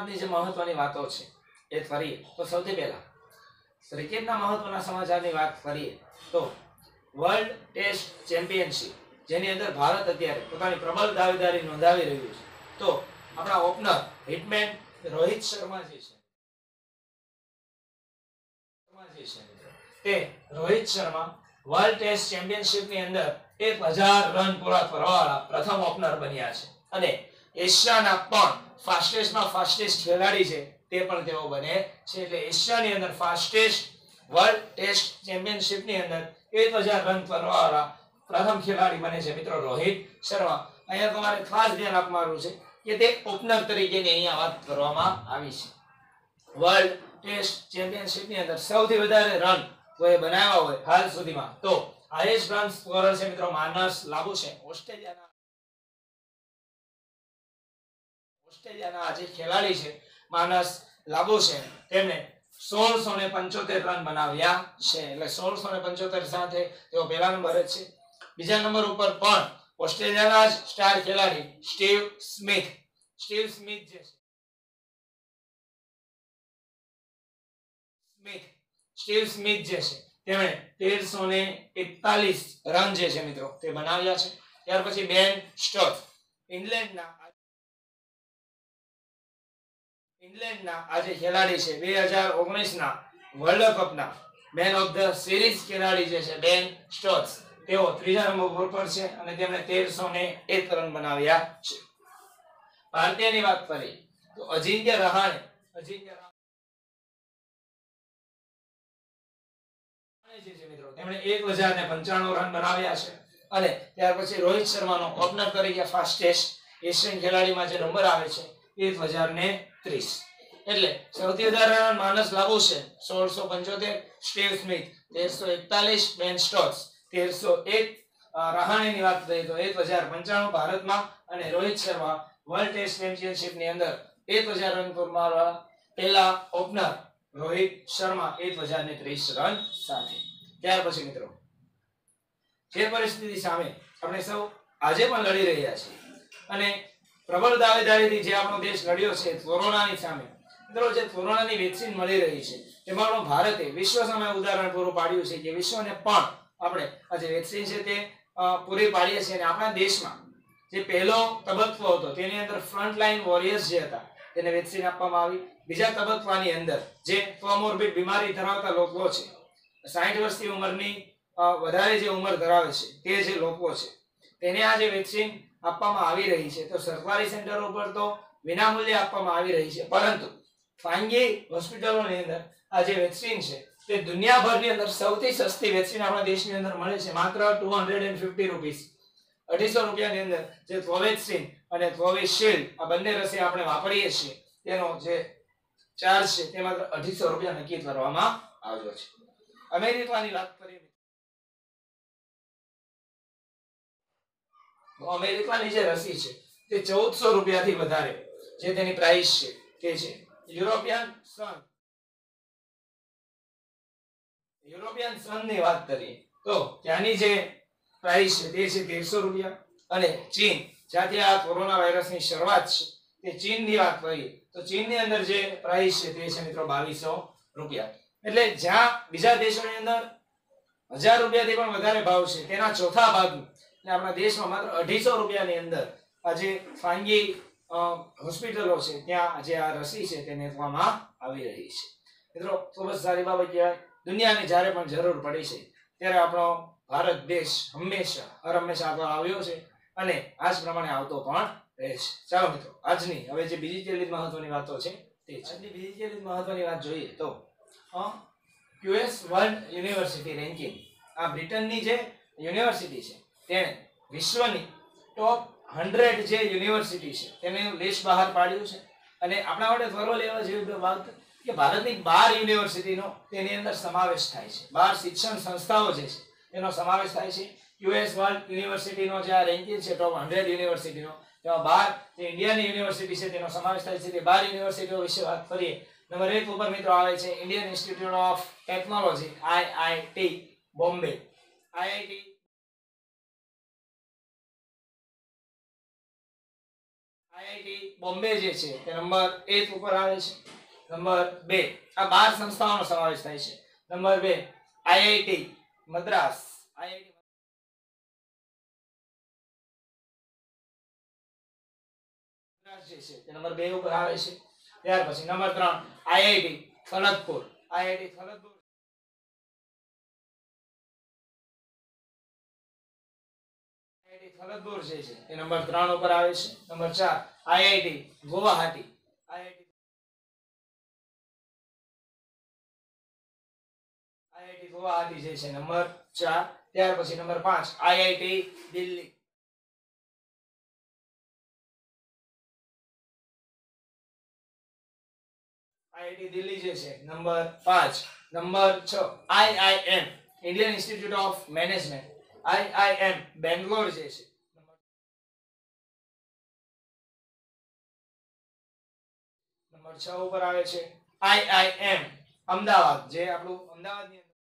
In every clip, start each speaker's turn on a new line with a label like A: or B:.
A: રમતની જે મહત્વની વાતો છે, એ કરીએ તો સૌથી પહેલા, ક્રિકેટના મહત્વના સમાચારની વાત કરીએ, તો વર્લ્ડ ટેસ્ટ ચેમ્પિયનશિપ જેની અંદર ભારત અત્યારે પોતાની પ્રબળ દાવેદારી નોંધાવી રહ્યું છે. તો આપણા ઓપનર હિટમેન રોહિત શર્મા જે છે તે રોહિત શર્મા વર્લ્ડ ટેસ્ટ ચેમ્પિયનશિપની અંદર એક હજાર રન પૂરા કરવાવાળા પ્રથમ ઓપનર બન્યા છે. અને એશિયાના પણ ફાસ્ટેસ્ટમાં ફાસ્ટેસ્ટ ખેલાડી છે, તે પણ તેઓ બને છે. એટલે એશિયાની અંદર ફાસ્ટેસ્ટ વર્લ્ડ ટેસ્ટ ચેમ્પિયનશિપની અંદર એક હજાર રન કરવાવાળા પ્રથમ ખેલાડી બને છે મિત્રો રોહિત શર્મા. અહીંયા તમારે ખાસ ધ્યાન આપવાનું છે કે તે ઓપનર તરીકેની અહીંયા વાત કરવામાં આવી છે. વર્લ્ડ ટેસ્ટ ચેમ્પિયનશિપની અંદર સૌથી વધારે રન કોઈ બનાવ્યા હોય હાલ સુધીમાં તો હાઈએસ્ટ રન સ્કોરર છે મિત્રો માનસ લાભુ છે ઓસ્ટ્રેલિયાના ઓસ્ટ્રેલિયાના આજે ખેલાડી છે, માનસ લાબુ છે તેમણે સોળસો ને પંચોતેર રન બનાવ્યા છે. એટલે સોળસો ને પંચોતેર સાથે તેઓ પહેલા નંબરે છે. બીજા નંબર ઉપર પણ ઓસ્ટ્રેલિયાના જ સ્ટાર ખેલાડી સ્ટીવ સ્મિથ. સ્ટીવ સ્મિથ જે છે. સ્મિથ. સ્ટીવ સ્મિથ જે છે. તેમણે તેરસો ને એકતાલીસ રન જે છે મિત્રો, તે બનાવ્યા છે. ત્યાર પછી બેન સ્ટોક ઇંગ્લેન્ડના ઇંગ્લેન્ડના આજે ખેલાડી છે, બે હજાર ઓગણીસના વર્લ્ડ કપના મેન ઓફ ધ સિરીઝ ખેલાડી જે છે, બેન સ્ટોક્સ. તેઓ ત્રીજા નંબર પર છે અને તેમણે તેરસો ને એક રન બનાવ્યા છે. ભારતીયની વાત કરી તો અજિંક્ય રહાણે, અજિંક્ય મિત્રો, તેમણે એક હજાર ને પંચાણું રન બનાવ્યા છે. અને ત્યાર પછી રોહિત શર્માનો ઓપનર તરીકે ફાસ્ટેસ્ટ એશિયન ખેલાડીમાં જે નંબર આવે છે, એક હજાર ને ત્રીસ એટલે સૌથી વધારે માનસ લાગુ છે સોળસો પંચોતેર, સ્ટીવ સ્મિથ, તેરસો એકતાલીસ, બેન સ્ટોક્સ, તેરસો એક રહાણેની વાત કરીએ તો એક હજાર પંચાણું ભારતમાં અને રોહિત શર્મા વર્લ્ડ ટેસ્ટ ચેમ્પિયનશિપની અંદર એક હજાર રન મારવા પહેલા ઓપનર રોહિત શર્મા એક હજાર ને ત્રીસ રન સાથે. ત્યાર પછી મિત્રો, જે પરિસ્થિતિ સામે આપણે સૌ આજે પણ લડી રહ્યા છીએ. અને પ્રબળ દાવેદારીથી જે આપણો દેશ લડ્યો છે કોરોનાની સામે, મિત્રો, જે કોરોનાની વેક્સિન મળી રહી છે આપણો ભારતે વિશ્વ સામે ઉદાહરણ પૂરું પાડ્યું છે કે વિશ્વને પણ આપણે આ જે વેક્સિન છે તે પૂરી પાડીએ છીએ અને આપણા દેશમાં જે પહેલો તબક્કો હતો તેની અંદર ફ્રન્ટલાઈન વોરિયર્સ જે હતા, તેને વેક્સિન આપવામાં આવી. બીજા તબક્કાની અંદર જે કોમોર્બિડ બીમારી ધરાવતા લોકો છે સાઠ વર્ષની ઉંમરની વધારે જે ઉંમર ધરાવે છે તે જે લોકો છે, તેને આ જે વેક્સિન આપવામાં આવી રહી છે. તો સરકારી સેન્ટરો પર તો વિનામૂલ્યે આપવામાં આવી રહી છે. પરંતુ ખાનગી હોસ્પિટલોની અંદર આ જે વેક્સિન છે, તે દુનિયાભરની અંદર સૌથી સસ્તી વેક્સિન આપણા દેશની અંદર મળે છે. માત્ર two hundred and fifty rupees અઢીસો રૂપિયાની અંદર જે કોવેક્સિન અને કોવિશિલ્ડ આ બંને રસી આપણે વાપરીએ છીએ, તેનો જે ચાર્જ છે તે માત્ર અઢીસો રૂપિયા નક્કી કરવામાં આવ્યો છે. અમેરિકાની વાત કરીએ અમેરિકાની જે રસી છે, તે ચૌદસો રૂપિયાથી વધારે, જે તેની પ્રાઇસ છે તે છે. યુરોપિયન સન યુરોપિયન સનની વાત કરીએ, તો ત્યાંની જે પ્રાઇસ છે, તે છે તેરસો રૂપિયા. અને ચીન, જ્યાંથી આ કોરોના વાયરસની શરૂઆત છે, તે ચીનની વાત કરીએ, તો ચીનની અંદર જે પ્રાઇસ છે, તે છે મિત્રો બાવીસો રૂપિયા. એટલે જ્યાં બીજા દેશોની અંદર હજાર રૂપિયાથી પણ વધારે ભાવ છે, તેના ચોથા ભાગનું એટલે આપણા દેશમાં માત્ર અઢીસો રૂપિયાની અંદર આજે ખાનગી હોસ્પિટલો છે ત્યાં જે આ રસી છે તે વેચવામાં આવી રહી છે. મિત્રો ખૂબ જ સારી બાબત કહેવાય દુનિયાને જ્યારે પણ જરૂર પડી છે ત્યારે આપણો ભારત દેશ હંમેશા હર હંમેશા આગળ આવ્યો છે અને આ જ પ્રમાણે આવતો પણ રહેશે ચાલો મિત્રો આજની હવે જે બીજી ચેલીજ મહત્વની વાતો છે તે આજની બીજી ચેલીજ મહત્વની વાત જોઈએ તો ક્યુએસ વર્લ્ડ યુનિવર્સિટી રેન્કિંગ આ બ્રિટનની જે યુનિવર્સિટી છે તેણે વિશ્વની ટોપ હંડ્રેડ જે યુનિવર્સિટી છે તેને લિસ્ટ બહાર પાડ્યું છે. અને આપણા માટે ગર્વ લેવા જેવી વાત કે ભારતની બાર યુનિવર્સિટીનો તેની અંદર સમાવેશ થાય છે. બાર શિક્ષણ સંસ્થાઓ જે છે તેનો સમાવેશ થાય છે. યુએસ વર્લ્ડ યુનિવર્સિટીનો જે આ રેન્કિંગ છે ટોપ હંડ્રેડ યુનિવર્સિટીનો તેમાં બાર જે ઇન્ડિયાની યુનિવર્સિટી છે તેનો સમાવેશ થાય છે. તે બાર યુનિવર્સિટીઓ વિશે વાત કરીએ, નંબર એક ઉપર મિત્રો આવે છે Indian Institute of Technology IIT Bombay IIT IIT Bombay જે છે, તે નંબર 1 ઉપર આવે છે. નંબર 2 આ 12 સંસ્થાઓનો સમાવેશ થાય છે. Number 2 IIT, Madras. આઈઆઈટી છે, તે નંબર બે ઉપર આવે છે. ત્યાર પછી નંબર ત્રણ, આઈઆઈટી ખડગપુર. આઈઆઈટી ખડગપુર. ખડગપુર જે છે તે નંબર 3 ઉપર આવે છે. Number 4 IIT, Guwahati. IIT. IIT Guwahati જે છે, નંબર 4 ત્યાર પછી number 5 IIT Delhi. IIT Delhi જે છે, number 5 number 6 IIM, Indian Institute of Management. IIM, Bangalore જે છે. 6 ઉપર આવે છે. આઈઆઈએમ અમદાવાદ, જે આપણું અમદાવાદની અંદર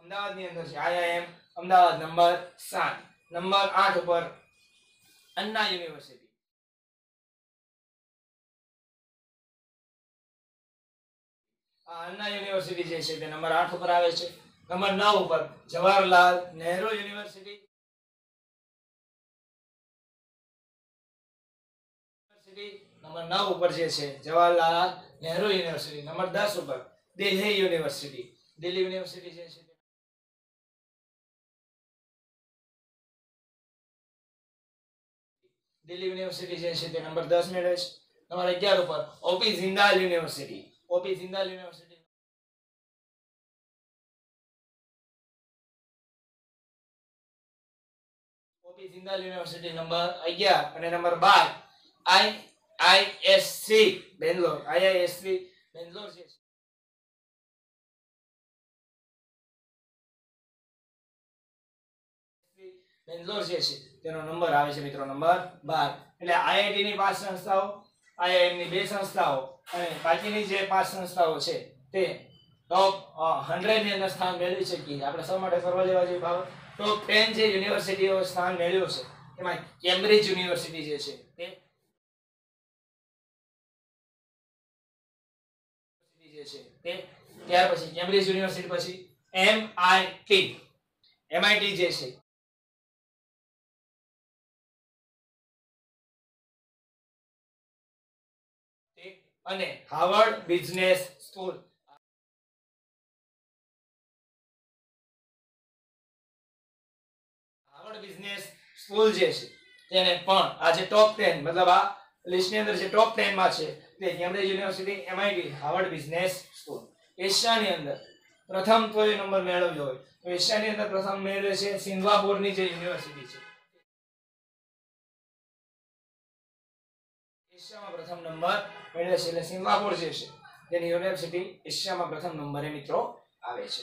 A: અમદાવાદની અંદર છે. આઈઆઈએમ અમદાવાદ, નંબર સાત. નંબર આઠ ઉપર અન્ના યુનિવર્સિટી. અન્ના યુનિવર્સિટી જે છે તે નંબર આઠ ઉપર આવે છે. નંબર નવ ઉપર Jawaharlal Nehru University University. Number નવ ઉપર જે છે, જવાહરલાલ નહેરુ યુનિવર્સિટી. નંબર દસ ઉપર, દિલ્હી યુનિવર્સિટી. દિલ્હી યુનિવર્સિટી જે છે, દિલ્હી યુનિવર્સિટી જે છે, તે નંબર દસ મેળવે છે. નંબર 11 ઉપર OP Jindal university. OP Jindal university. OP Jindal University number 11 અને number bar. I ISC Bangalore. IISC Bangalore છે બેંગ્લોર જે છે તેનો નંબર આવે છે મિત્રો નંબર બાર. એટલે આઈઆઈટી ની પાંચ સંસ્થાઓ આઈઆઈએમની બે સંસ્થાઓ અને બાકીની જે પાંચ સંસ્થાઓ છે તે ટોપ 100 ની અંદર સ્થાન મેળવી શકીએ. આપણે સૌ માટે ફરવા જેવા જેવી ભાવ ટોપ ટેન જે યુનિવર્સિટીઓ સ્થાન મેળવ્યું છે એમાં કેમ્બ્રિજ યુનિવર્સિટી જે છે છે ત્યાર પછી કેમ્બ્રિજ યુનિવર્સિટી પછી એમઆઈટી એમઆઈટી જે છે. અને Harvard Business School. Harvard Business School જે છે, તેને પણ આ જે ટોપ 10 મતલબ આ લિસ્ટની અંદર જે ટોપ 10 માં છે તે Cambridge University MIT Harvard Business School એશિયાની અંદર પ્રથમ કોઈ નંબર મેળવ્યો હોય. તો એશિયાની અંદર પ્રથમ મેળવે છે સિંગાપોરની જે યુનિવર્સિટી છે. એશિયામાં પ્રથમ નંબર મેળવે છે એટલે સિંગાપોર જે છે, તેની યુનિવર્સિટી એશિયામાં પ્રથમ નંબરે મિત્રો આવે છે.